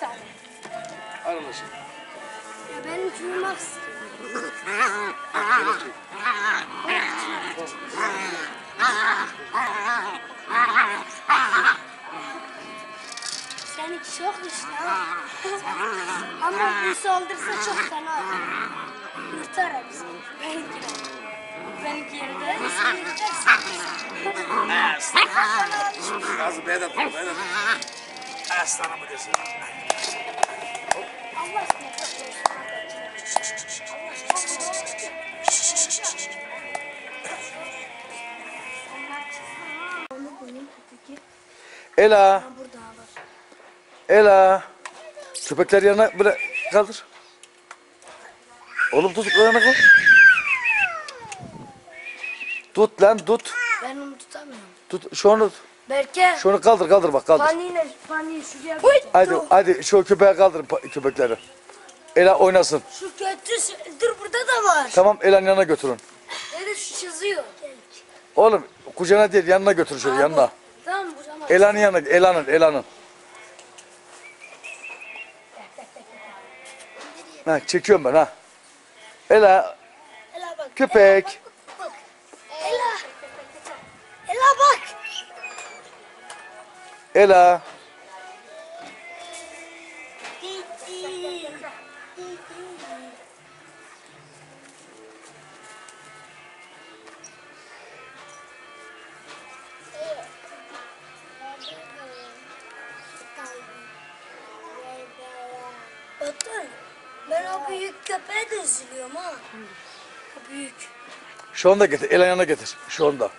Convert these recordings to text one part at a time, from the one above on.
tane. Arkadaşım. Ya benim uyumak istiyorum. Seninki çok işte ama. ama bu saldırsa çok fena. Yırtar hepsini. Benimki de. Benimki yırtarsın. Yazı B'den tut, B'den tut. Aslanım Ela. Ela. Köpekler yanına böyle kaldır. Oğlum tut yanına koy. Tut lan tut. Ben onu tutamıyorum. Tut şu onu Berke. şu onu kaldır kaldır bak kaldır. Paniyle paniyi şuraya koy. Hadi hadi şu köpeğe kaldır köpekleri. Ela oynasın. Şu kötü dur burada da var. Tamam Ela'nın yanına götürün. Nerede şu çiziyor? Oğlum kucağına değil yanına götür şöyle yanına. Tamam bu zaman. Ela'nın yanına Ela'nın Ela'nın. Ha çekiyorum ben ha. Ela Ela bak. köpek. Bak. Ela. Ela bak. Ela. Bakın. Ben o büyük köpeğe de üzülüyorum ha. O büyük. Şu anda getir. Ela yanına getir. Şu anda.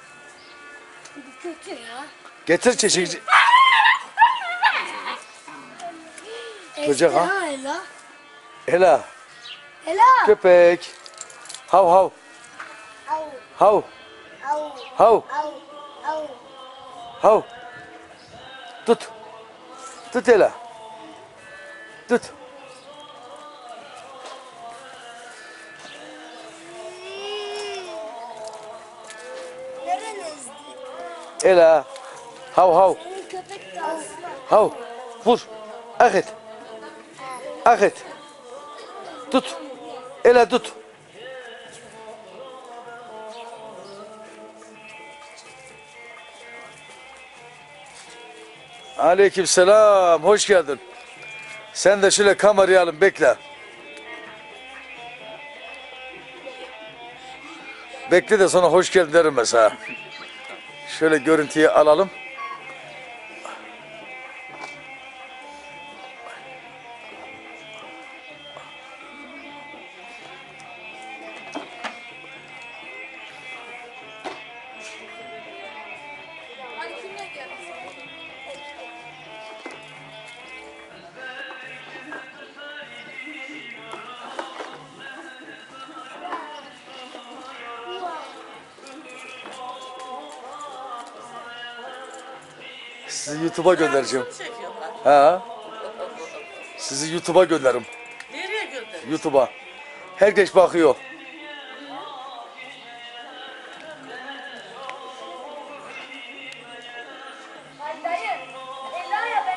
Bu kötü ya. Getir çeşici. Böcek ha? Ela, Ela. Ela. Köpek. Hav hav. Hav. Hav. au. Hav. Tut. Tut Ela. Tut. Nerenizdi? Ela. Hav hav. Senin köpek. Hav. Vur. Akıt. Akıt. Tut. Ela tut. Aleyküm selam. Hoş geldin. Sen de şöyle kamerayı alın bekle. Bekle de sonra hoş geldin derim mesela. Şöyle görüntüyü alalım. Sizi YouTube'a göndereceğim. çekiyorlar. Ha? Sizi YouTube'a gönderirim. Nereye gönderiyor? YouTube'a. Herkes bakıyor. Ay dayı. Ela ya